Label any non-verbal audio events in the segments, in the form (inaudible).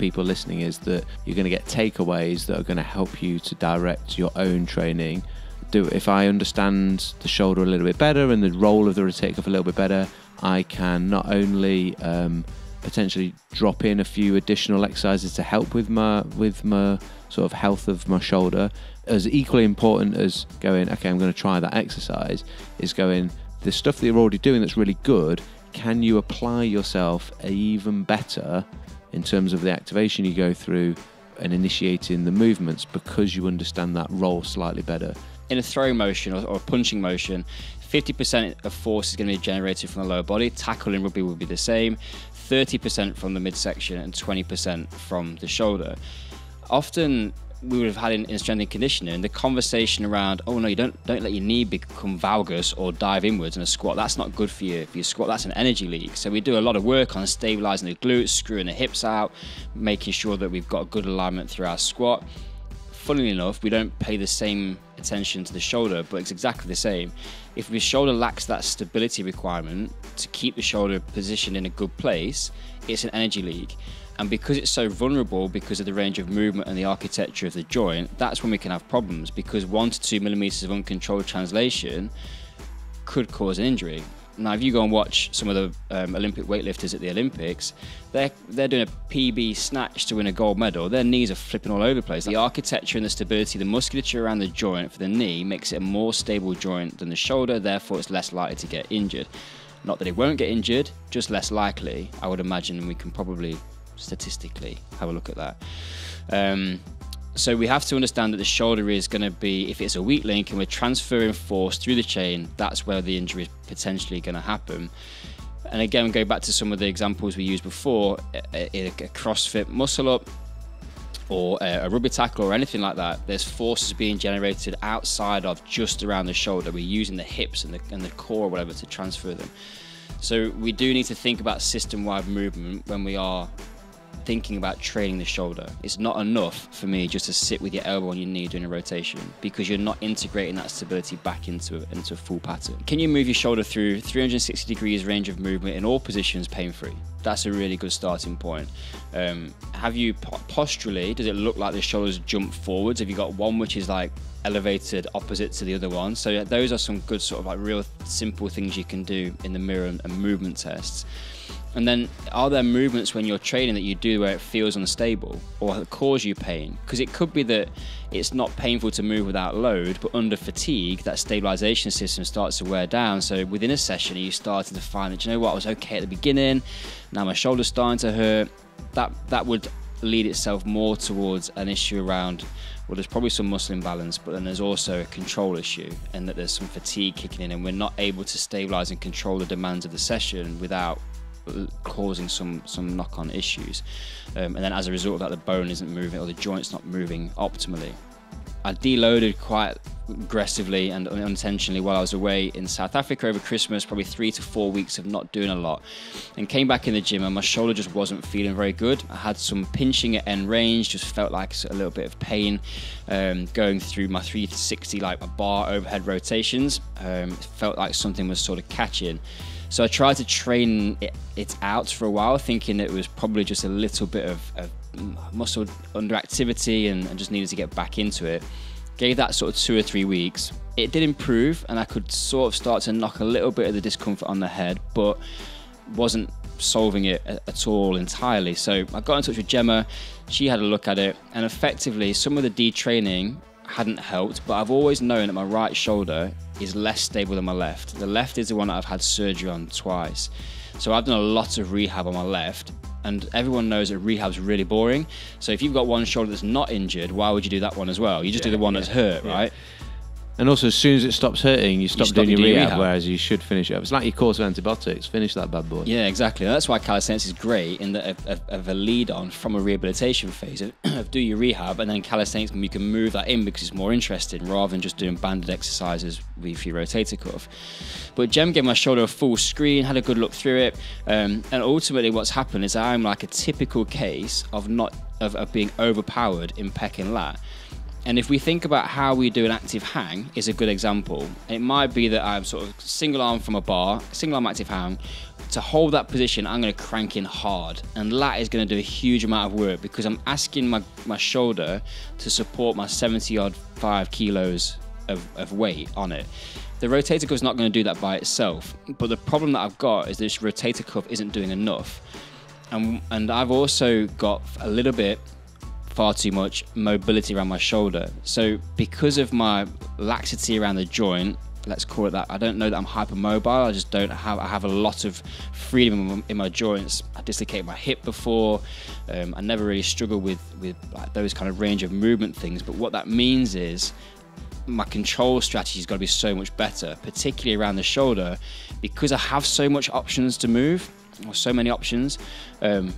people listening is that you're going to get takeaways that are going to help you to direct your own training. Do if I understand the shoulder a little bit better and the role of the rotator cuff a little bit better, I can not only um, potentially drop in a few additional exercises to help with my with my sort of health of my shoulder. As equally important as going, okay, I'm going to try that exercise, is going the stuff that you're already doing that's really good. Can you apply yourself even better in terms of the activation you go through and initiating the movements because you understand that role slightly better? In a throwing motion or, a punching motion, 50% of force is going to be generated from the lower body. Tackle in rugby would be the same. 30% from the midsection and 20% from the shoulder. Often we would have had in, in strength and conditioning the conversation around oh no you don't don't let your knee become valgus or dive inwards in a squat. That's not good for you for your squat. That's an energy leak. So we do a lot of work on stabilizing the glutes screwing the hips out making sure that we've got good alignment through our squat. Funnily enough we don't pay the same attention to the shoulder but it's exactly the same. If the shoulder lacks that stability requirement to keep the shoulder positioned in a good place it's an energy leak and because it's so vulnerable because of the range of movement and the architecture of the joint, that's when we can have problems because one to two millimeters of uncontrolled translation could cause an injury. Now, if you go and watch some of the um, Olympic weightlifters at the Olympics, they're, they're doing a PB snatch to win a gold medal. Their knees are flipping all over the place. The architecture and the stability, the musculature around the joint for the knee makes it a more stable joint than the shoulder, therefore, it's less likely to get injured. Not that it won't get injured, just less likely, I would imagine, we can probably statistically have a look at that. Um, so we have to understand that the shoulder is going to be, if it's a weak link and we're transferring force through the chain, that's where the injury is potentially going to happen. And again, go back to some of the examples we used before, a, a, CrossFit muscle up or a, a rugby tackle or anything like that, there's forces being generated outside of just around the shoulder. We're using the hips and the, and the core or whatever to transfer them. So we do need to think about system-wide movement when we are thinking about training the shoulder. It's not enough for me just to sit with your elbow on your knee doing a rotation because you're not integrating that stability back into a, into a full pattern. Can you move your shoulder through 360 degrees range of movement in all positions pain free? That's a really good starting point. Um, have you posturally, does it look like the shoulders jump forwards? Have you got one which is like elevated opposite to the other one? So those are some good sort of like real simple things you can do in the mirror and movement tests. And then, are there movements when you're training that you do where it feels unstable or cause you pain? Because it could be that it's not painful to move without load, but under fatigue, that stabilization system starts to wear down. So within a session, you started to find that you know what, I was okay at the beginning, now my shoulder's starting to hurt. That that would lead itself more towards an issue around well, there's probably some muscle imbalance, but then there's also a control issue, and that there's some fatigue kicking in, and we're not able to stabilize and control the demands of the session without causing some some knock-on issues um, and then as a result of that the bone isn't moving or the joint's not moving optimally I deloaded quite aggressively and unintentionally while I was away in South Africa over Christmas, probably three to four weeks of not doing a lot, and came back in the gym and my shoulder just wasn't feeling very good. I had some pinching at end range, just felt like a little bit of pain um, going through my 360 like my bar overhead rotations. Um, felt like something was sort of catching. So I tried to train it, it, out for a while, thinking it was probably just a little bit of, of muscle underactivity and, and just needed to get back into it. Gave that sort of two or three weeks. It did improve, and I could sort of start to knock a little bit of the discomfort on the head, but wasn't solving it at all entirely. So I got in touch with Gemma. She had a look at it, and effectively, some of the detraining hadn't helped, but I've always known that my right shoulder is less stable than my left. The left is the one that I've had surgery on twice. So I've done a lot of rehab on my left, and everyone knows that rehab's really boring. So if you've got one shoulder that's not injured, why would you do that one as well? You just yeah, do the one yeah, that's hurt, yeah. right? And also, as soon as it stops hurting, you stop, you stop doing your rehab, rehab, whereas you should finish it up. It's like your course of antibiotics. Finish that bad boy. Yeah, exactly. And that's why calisthenics is great in that of, of, of, a lead on from a rehabilitation phase of, (clears throat) of, do your rehab, and then calisthenics you can move that in because it's more interesting rather than just doing banded exercises with your rotator cuff. But Jem gave my shoulder a full screen, had a good look through it, um, and ultimately what's happened is I'm like a typical case of not of, of being overpowered in pec and lat. And if we think about how we do an active hang, is a good example. It might be that I'm sort of single arm from a bar, single arm active hang, to hold that position, I'm going to crank in hard. And lat is going to do a huge amount of work because I'm asking my, my shoulder to support my 70 odd 5 kilos of, of weight on it. The rotator cuff is not going to do that by itself. But the problem that I've got is this rotator cuff isn't doing enough. And, and I've also got a little bit far too much mobility around my shoulder. So because of my laxity around the joint, let's call it that. I don't know that I'm hypermobile. I just don't have. I have a lot of freedom in my joints. I dislocated my hip before. Um, I never really struggled with with like those kind of range of movement things. But what that means is my control strategy has got to be so much better, particularly around the shoulder, because I have so much options to move, or so many options. Um,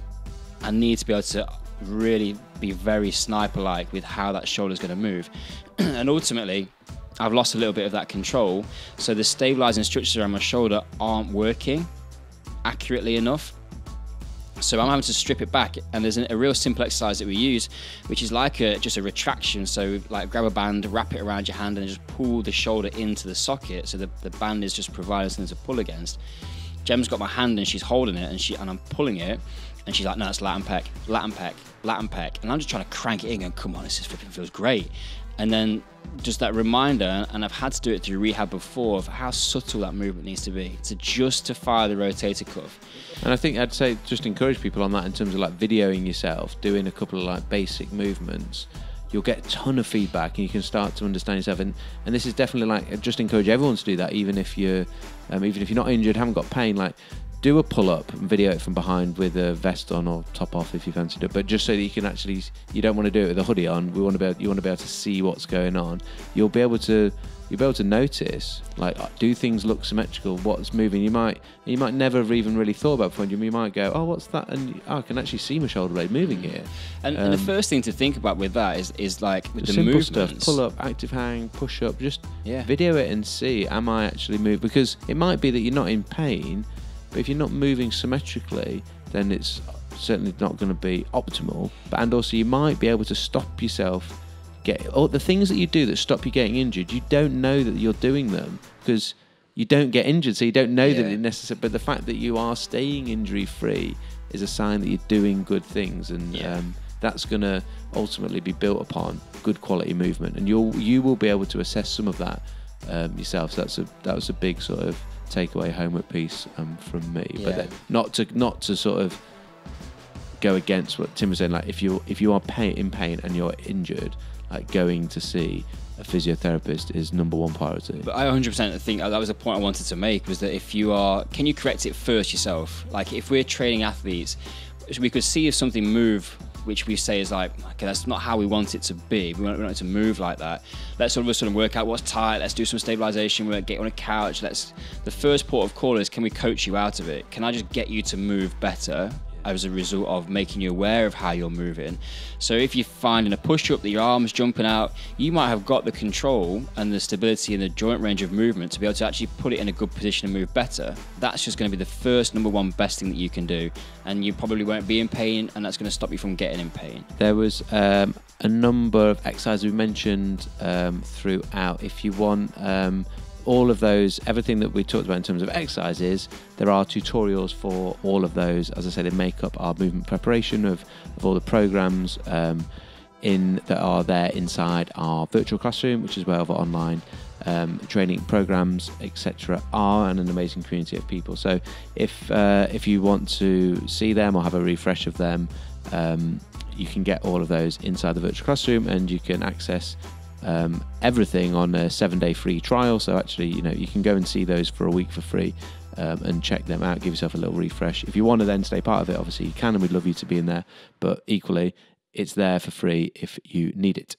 I need to be able to really be very sniper-like with how that shoulder is going to move, (clears throat) and ultimately I've lost a little bit of that control. So the stabilizing structures around my shoulder aren't working accurately enough. So I'm having to strip it back, and there's a real simple exercise that we use, which is like a, just a retraction. So like grab a band, wrap it around your hand, and just pull the shoulder into the socket. So the, the band is just providing something to pull against. Gem's got my hand and she's holding it, and she and I'm pulling it, and she's like, "No, it's lat and pec, lat and pec, lat and I'm just trying to crank it in, and come on, this is flipping feels great. And then just that reminder, and I've had to do it through rehab before, of how subtle that movement needs to be to justify the rotator cuff. And I think I'd say just encourage people on that in terms of like videoing yourself, doing a couple of like basic movements. You'll get a ton of feedback, and you can start to understand yourself. And, and this is definitely like just encourage everyone to do that, even if you're um, even if you're not injured, haven't got pain. Like do a pull up and video it from behind with a vest on or top off if you fancied it. But just so that you can actually, you don't want to do it with a hoodie on. We want to be able, you want to be able to see what's going on. You'll be able to you'll be able to notice like do things look symmetrical what's moving you might you might never have even really thought about before you might go oh what's that and oh, i can actually see my shoulder blade moving here and, um, and, the um, first thing to think about with that is is like with the, simple stuff pull up active hang push up just yeah. video it and see am i actually moving because it might be that you're not in pain but if you're not moving symmetrically, then it's certainly not going to be optimal. But and also you might be able to stop yourself get all the things that you do that stop you getting injured. You don't know that you're doing them because you don't get injured, so you don't know yeah. that it necessary. But the fact that you are staying injury free is a sign that you're doing good things, and yeah. um, that's going to ultimately be built upon good quality movement, and you'll you will be able to assess some of that um, yourself. So that's a that was a big sort of takeaway homework piece um, from me. Yeah. But then, not to not to sort of go against what Tim was saying. Like if you if you are pain, in pain and you're injured, like going to see a physiotherapist is number one priority. But I 100% think that was a point I wanted to make was that if you are, can you correct it first yourself? Like if we're training athletes, we could see if something move which we say is like, okay, that's not how we want it to be. We want, we want it to move like that. Let's all of a sudden work out what's tight. Let's do some stabilization. We'll get on a couch. Let's. The first port of call is, can we coach you out of it? Can I just get you to move better? As a result of making you aware of how you're moving. So if you find in a push up that your arm's jumping out, you might have got the control and the stability and the joint range of movement to be able to actually put it in a good position and move better. That's just going to be the first number one best thing that you can do. And you probably won't be in pain, and that's going to stop you from getting in pain. There was um, a number of exercises we mentioned um, throughout. If you want, um, all of those, everything that we talked about in terms of exercises, there are tutorials for all of those. As I said, they make up our movement preparation of, of all the programs um, in that are there inside our virtual classroom, which is where all our online um, training programs, etc., are, and an amazing community of people. So, if uh, if you want to see them or have a refresh of them, um, you can get all of those inside the virtual classroom, and you can access um, everything on a seven day free trial. So actually, you know, you can go and see those for a week for free um, and check them out. Give yourself a little refresh. If you want to then stay part of it, obviously you can, and we'd love you to be in there. But equally, it's there for free if you need it.